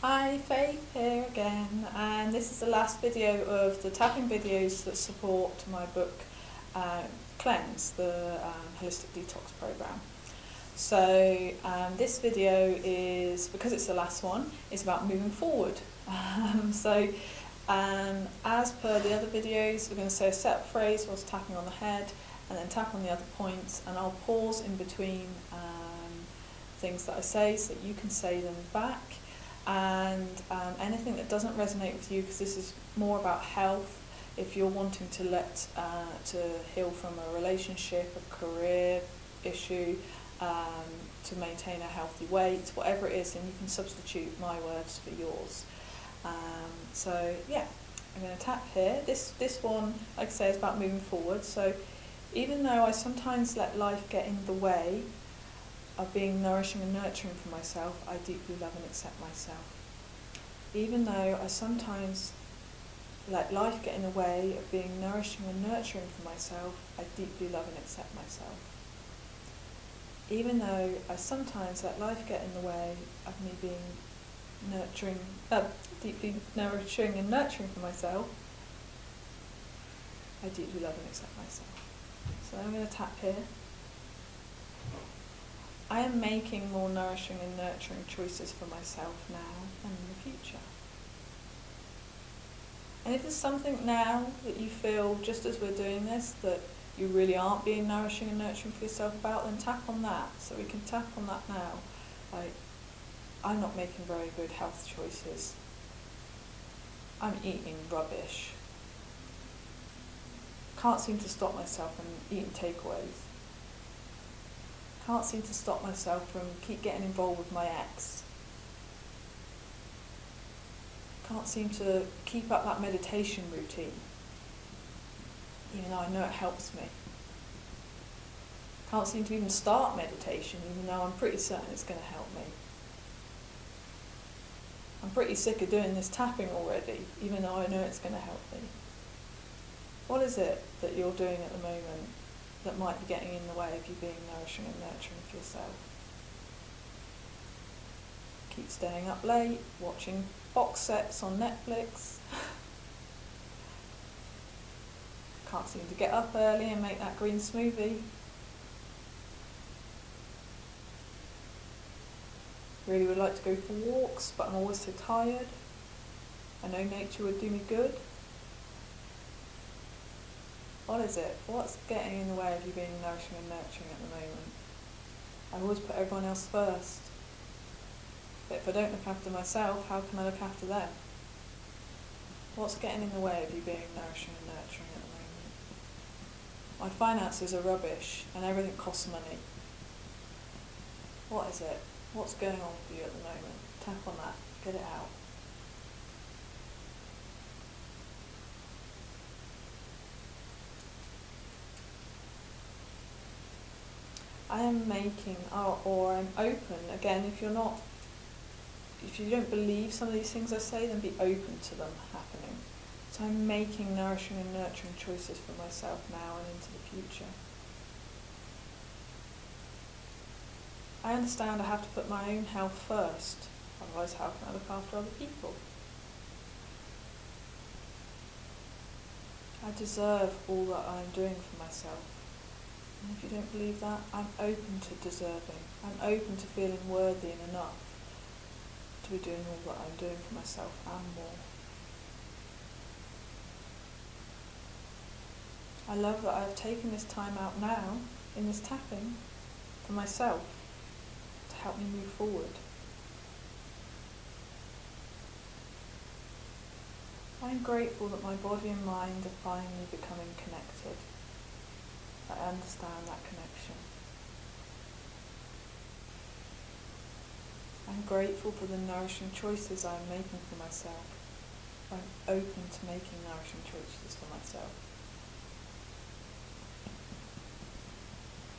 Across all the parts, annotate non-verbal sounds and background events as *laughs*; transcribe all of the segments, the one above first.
Hi, Faith here again, and this is the last video of the tapping videos that support my book uh, Cleanse, the um, Holistic Detox Program. So um, this video is, because it's the last one, is about moving forward. *laughs* Um, so um, as per the other videos, we're going to say a set phrase whilst tapping on the head, and then tap on the other points, and I'll pause in between um, things that I say so that you can say them back and um, anything that doesn't resonate with you because this is more about health if you're wanting to let uh, to heal from a relationship a career issue um, to maintain a healthy weight whatever it is then you can substitute my words for yours. Um, so yeah I'm going to tap here. This this one like I say is about moving forward. So even though I sometimes let life get in the way of being nourishing and nurturing for myself, I deeply love and accept myself. Even though I sometimes let life get in the way of being nourishing and nurturing for myself, I deeply love and accept myself. Even though I sometimes let life get in the way of me being nurturing, uh, deeply nourishing and nurturing for myself, I deeply love and accept myself. So I'm going to tap here. I am making more nourishing and nurturing choices for myself now and in the future. And if there's something now that you feel, just as we're doing this, that you really aren't being nourishing and nurturing for yourself about, then tap on that. So we can tap on that now. Like, I'm not making very good health choices. I'm eating rubbish. Can't seem to stop myself from eating takeaways can't seem to stop myself from keep getting involved with my ex. Can't seem to keep up that meditation routine, even though I know it helps me. Can't seem to even start meditation, even though I'm pretty certain it's going to help me. I'm pretty sick of doing this tapping already, even though I know it's going to help me. What is it that you're doing at the moment that might be getting in the way of you being nourishing and nurturing for yourself. Keep staying up late, watching box sets on Netflix. *laughs* Can't seem to get up early and make that green smoothie. Really would like to go for walks, but I'm always so tired. I know nature would do me good. What is it? What's getting in the way of you being nourishing and nurturing at the moment? I always put everyone else first. But if I don't look after myself, how can I look after them? What's getting in the way of you being nourishing and nurturing at the moment? My finances are rubbish and everything costs money. What is it? What's going on for you at the moment? Tap on that. Get it out. Am making, or, or I'm open. Again, if you're not, if you don't believe some of these things I say, then be open to them happening. So I'm making nourishing and nurturing choices for myself now and into the future. I understand I have to put my own health first, otherwise how can I look after other people? I deserve all that I'm doing for myself. And if you don't believe that, I'm open to deserving. I'm open to feeling worthy and enough to be doing all that I'm doing for myself and more. I love that I've taken this time out now, in this tapping, for myself, to help me move forward. I'm grateful that my body and mind are finally becoming connected. I understand that connection. I'm grateful for the nourishing choices I'm making for myself. I'm open to making nourishing choices for myself.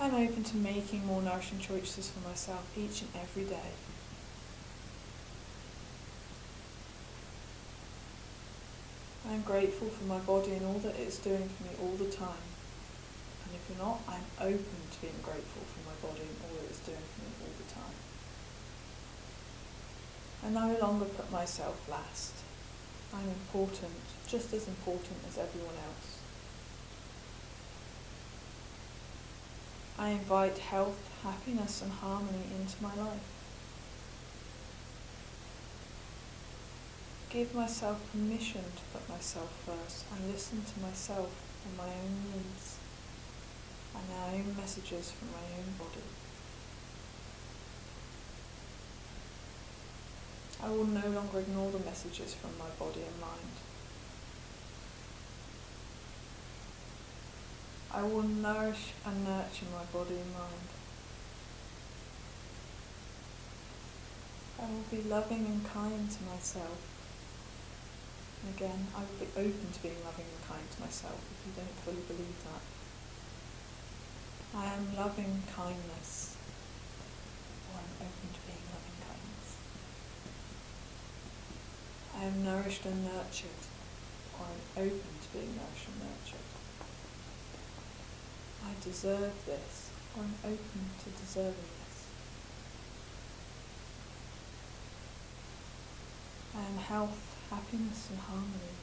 I'm open to making more nourishing choices for myself each and every day. I'm grateful for my body and all that it's doing for me all the time. And if you're not, I'm open to being grateful for my body and all that it's doing for me all the time. I no longer put myself last. I'm important, just as important as everyone else. I invite health, happiness and harmony into my life. Give myself permission to put myself first and listen to myself and my own needs my own messages from my own body. I will no longer ignore the messages from my body and mind. I will nourish and nurture my body and mind. I will be loving and kind to myself. And again, I will be open to being loving and kind to myself if you don't fully believe that. I am loving kindness, or I'm open to being loving kindness. I am nourished and nurtured, or I'm open to being nourished and nurtured. I deserve this, or I'm open to deserving this. I am health, happiness and harmony.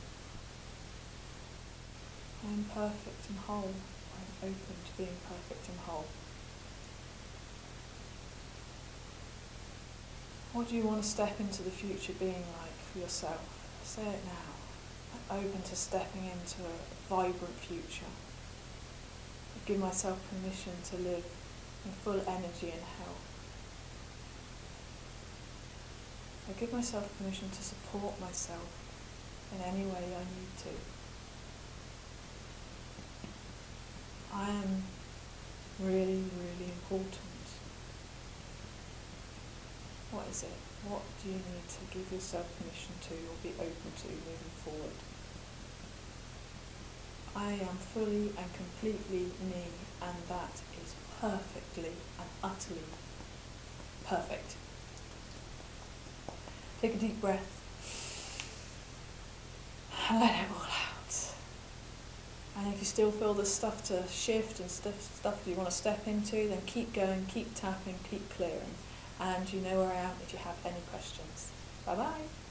I am perfect and whole. I am open to being perfect and whole. What do you want to step into the future being like for yourself? Say it now. I'm open to stepping into a vibrant future. I give myself permission to live in full energy and health. I give myself permission to support myself in any way I need to. I am really, really important. What is it? What do you need to give yourself permission to or be open to moving forward? I am fully and completely me and that is perfectly and utterly perfect. Take a deep breath and let it all out. And if you still feel the stuff to shift and stuff, stuff you want to step into, then keep going, keep tapping, keep clearing. And you know where I am if you have any questions. Bye bye.